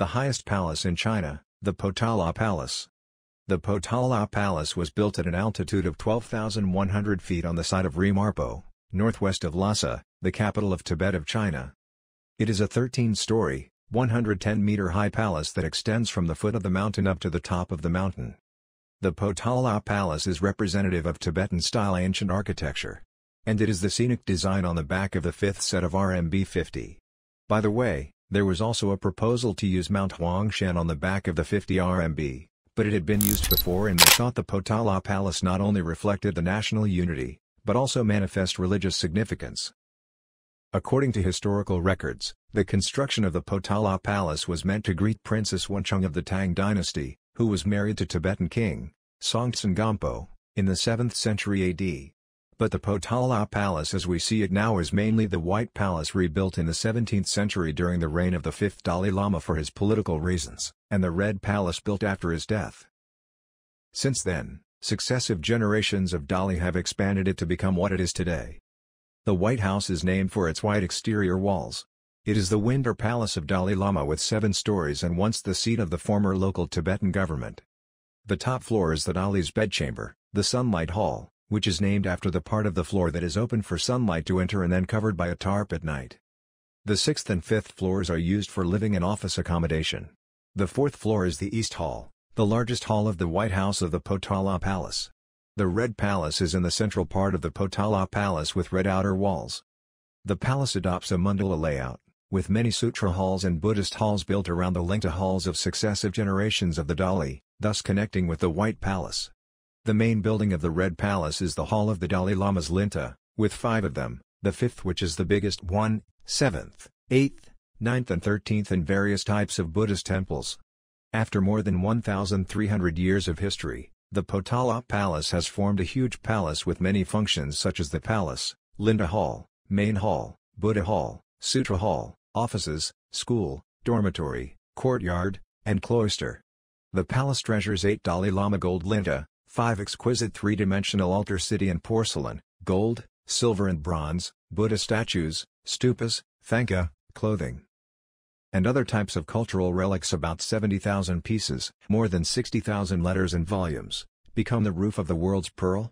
the highest palace in China, the Potala Palace. The Potala Palace was built at an altitude of 12,100 feet on the site of Rimarpo, northwest of Lhasa, the capital of Tibet of China. It is a 13-story, 110-meter-high palace that extends from the foot of the mountain up to the top of the mountain. The Potala Palace is representative of Tibetan-style ancient architecture. And it is the scenic design on the back of the fifth set of RMB 50. By the way, there was also a proposal to use Mount Huangshan on the back of the 50 RMB, but it had been used before and they thought the Potala Palace not only reflected the national unity, but also manifest religious significance. According to historical records, the construction of the Potala Palace was meant to greet Princess Wencheng of the Tang dynasty, who was married to Tibetan king, Songtsen Gampo, in the 7th century AD. But the Potala Palace as we see it now is mainly the White Palace rebuilt in the 17th century during the reign of the fifth Dalai Lama for his political reasons, and the Red Palace built after his death. Since then, successive generations of Dalai have expanded it to become what it is today. The White House is named for its white exterior walls. It is the Winter Palace of Dalai Lama with seven stories and once the seat of the former local Tibetan government. The top floor is the Dalai's bedchamber, the Sunlight Hall, which is named after the part of the floor that is open for sunlight to enter and then covered by a tarp at night. The sixth and fifth floors are used for living and office accommodation. The fourth floor is the East Hall, the largest hall of the White House of the Potala Palace. The Red Palace is in the central part of the Potala Palace with red outer walls. The palace adopts a mandala layout, with many sutra halls and Buddhist halls built around the Lingta halls of successive generations of the Dalai, thus connecting with the White Palace. The main building of the Red Palace is the Hall of the Dalai Lama's Linta, with five of them, the fifth which is the biggest one, seventh, eighth, ninth and thirteenth and various types of Buddhist temples. After more than 1,300 years of history, the Potala Palace has formed a huge palace with many functions such as the palace, Linta Hall, Main Hall, Buddha Hall, Sutra Hall, offices, school, dormitory, courtyard, and cloister. The palace treasures 8 Dalai Lama gold linta, 5 exquisite three-dimensional altar city and porcelain, gold, silver and bronze, Buddha statues, stupas, thangka, clothing, and other types of cultural relics about 70,000 pieces, more than 60,000 letters and volumes, become the roof of the world's pearl,